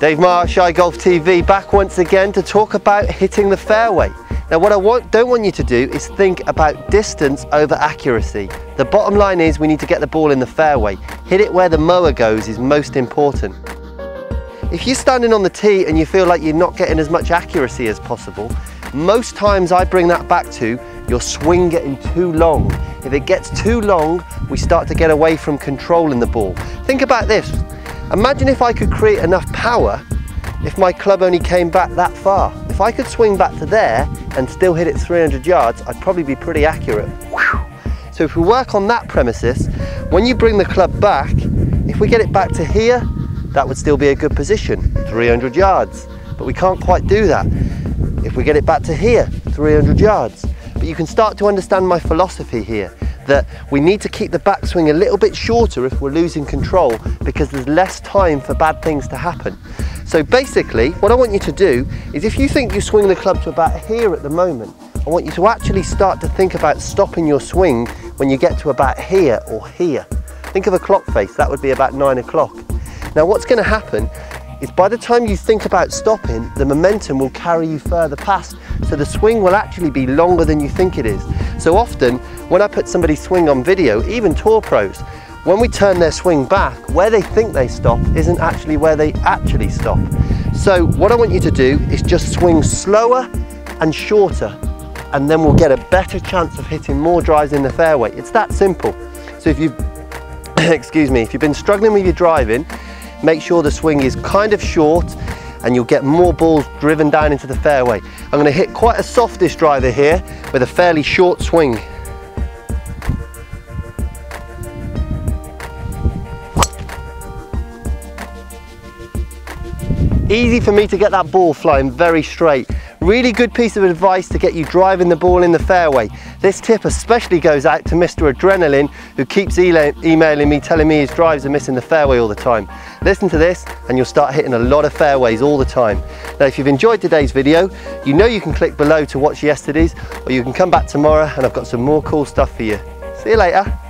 Dave Marsh, iGolf TV, back once again to talk about hitting the fairway. Now what I want, don't want you to do is think about distance over accuracy. The bottom line is we need to get the ball in the fairway. Hit it where the mower goes is most important. If you're standing on the tee and you feel like you're not getting as much accuracy as possible, most times I bring that back to your swing getting too long. If it gets too long, we start to get away from controlling the ball. Think about this. Imagine if I could create enough power if my club only came back that far. If I could swing back to there and still hit it 300 yards, I'd probably be pretty accurate. So if we work on that premises, when you bring the club back, if we get it back to here, that would still be a good position, 300 yards. But we can't quite do that. If we get it back to here, 300 yards. But you can start to understand my philosophy here that we need to keep the backswing a little bit shorter if we're losing control because there's less time for bad things to happen. So basically, what I want you to do is if you think you swing the club to about here at the moment, I want you to actually start to think about stopping your swing when you get to about here or here. Think of a clock face, that would be about nine o'clock. Now what's gonna happen is by the time you think about stopping, the momentum will carry you further past. So the swing will actually be longer than you think it is. So often, when I put somebody swing on video, even tour pros, when we turn their swing back, where they think they stop isn't actually where they actually stop. So what I want you to do is just swing slower and shorter, and then we'll get a better chance of hitting more drives in the fairway. It's that simple. So if you've, excuse me, if you've been struggling with your driving, make sure the swing is kind of short and you'll get more balls driven down into the fairway. I'm going to hit quite a softish driver here with a fairly short swing. Easy for me to get that ball flying very straight. Really good piece of advice to get you driving the ball in the fairway. This tip especially goes out to Mr. Adrenaline who keeps e emailing me telling me his drives are missing the fairway all the time. Listen to this and you'll start hitting a lot of fairways all the time. Now if you've enjoyed today's video, you know you can click below to watch yesterday's or you can come back tomorrow and I've got some more cool stuff for you. See you later.